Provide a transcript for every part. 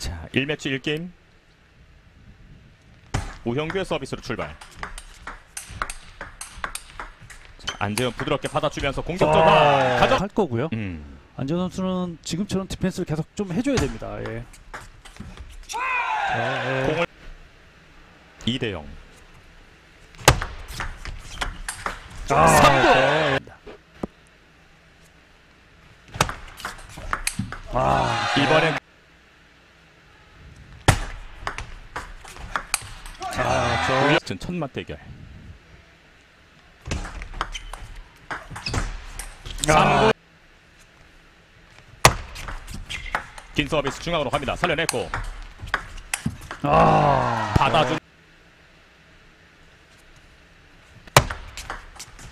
자, 1매치 1게임. 우형규의 서비스로 출발. 자, 안재현 부드럽게 받아주면서 공격적으로 가져. 할 거고요. 음. 안재현 선수는 지금처럼 디펜스를 계속 좀 해줘야 됩니다. 예. 자, 예. 공을 2대 0. 아, 삼구! 자, 예. 아, 이번엔 자, 저 우리전 첫 맞대결. 아, 긴 서비스 중앙으로 갑니다. 살려냈고. 아, 받아준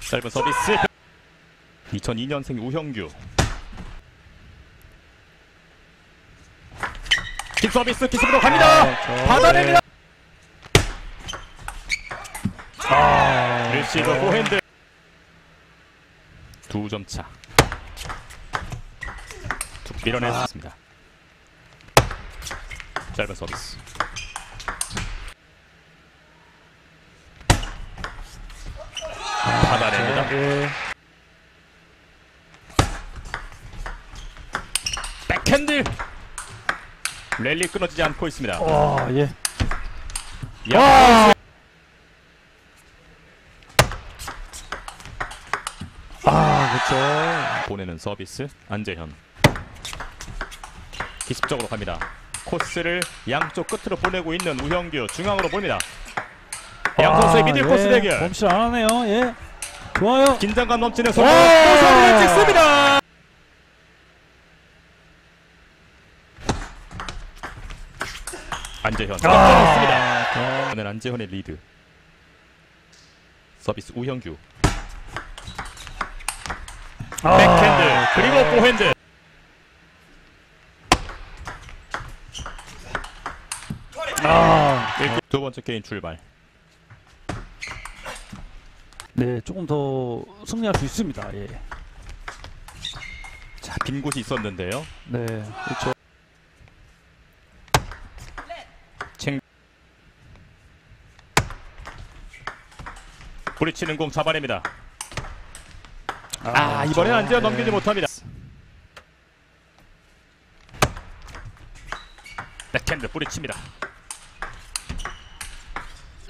짧은 서비스. 2002년생 우형규. 긴 서비스 기습으로 갑니다. 아, 저, 받아냅니다 리시브 저, 포핸드. 두 점 차. 툭 밀어냈습니다. 짧은 서비스. 받아냅니다. 예. 백핸드! 랠리 끊어지지 않고 있습니다. 와, 예. 야, 아, 그렇죠. 보내는 서비스 안재현 기습적으로 갑니다 코스를 양쪽 끝으로 보내고 있는 우형규 중앙으로 보냅니다 양 선수의 middle 코스 예. 대결 범실 안 하네요. 예. 좋아요. 긴장감 넘치는 선수 와! 소리를 찍습니다 안재현 아, 저, 이번엔 안재현의 리드 서비스 우형규 아, 백핸드 그리고 포핸드 아, 두 번째 게임 출발 네, 조금 더 승리할 수 있습니다. 예. 자, 빈 곳이 있었는데요 네, 그렇죠. 부리치는 공 잡아냅니다 아, 이번엔 안재현 네. 넘기지 못합니다. 백핸드 뿌리칩니다.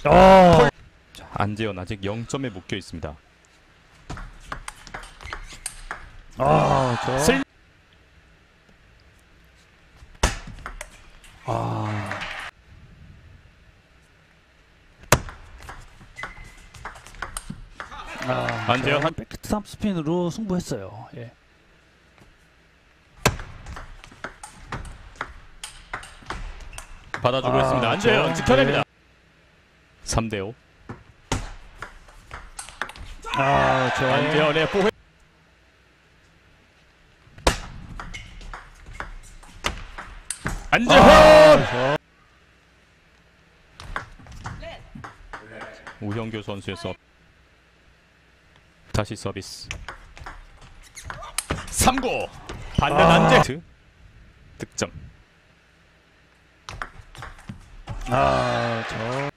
어, 자, 안재현 아직 0점에 묶여 있습니다. 아, 저, 슬- 아, 아, 안재현 한- 백 트삼 스핀으로 승부했어요. 예. 받아주고 아, 있습니다. 안재현 저- 지켜냅니다. 3대5 아, 저, 안재현의 포획 안재현! 아, 저, 우형규 선수의 서 다시 서비스. 3구. 받는 아. 안재 득점. 아, 저,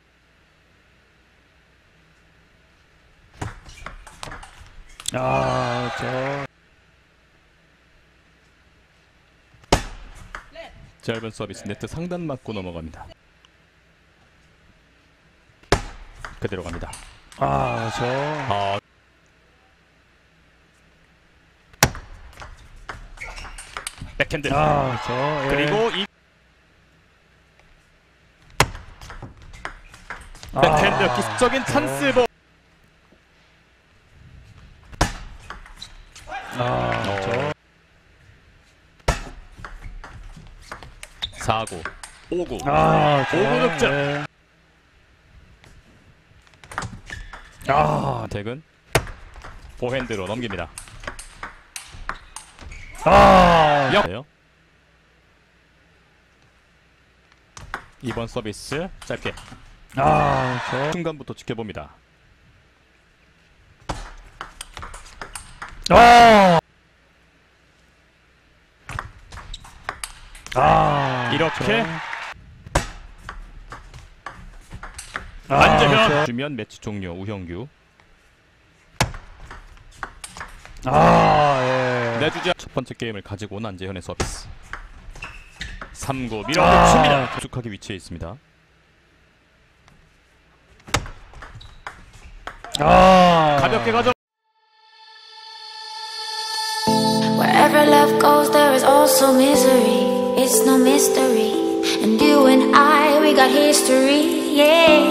아, 저, 짧은 서비스 네트 상단 맞고 넘어갑니다. 그대로 갑니다. 아, 저, 아 백핸드. 아, 저, 예. 그리고 이 아, 백핸드 기습적인 찬스 볼. 아, 저, 4구 5구. 아, 저, 오구 득점. 예. 아, 택은 포핸드로 넘깁니다 아, 역 이번 서비스 짧게 아, 저, 순간부터 지켜봅니다 아, 아, 이렇게 그렇죠. 안재현 그렇죠. 주면 매치 종료 우형규 아, 예. 내주자 첫 번째 게임을 가지고 온 안재현의 서비스 3구 밀어붙입니다 아. 깊숙하게 위치해 있습니다 아, 가볍게 가져 Wherever love goes, there is also misery. It's no mystery. And you and I, we got history. Yeah.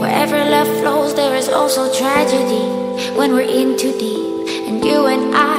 Wherever love flows, there is also tragedy. When we're in too deep. And you and I,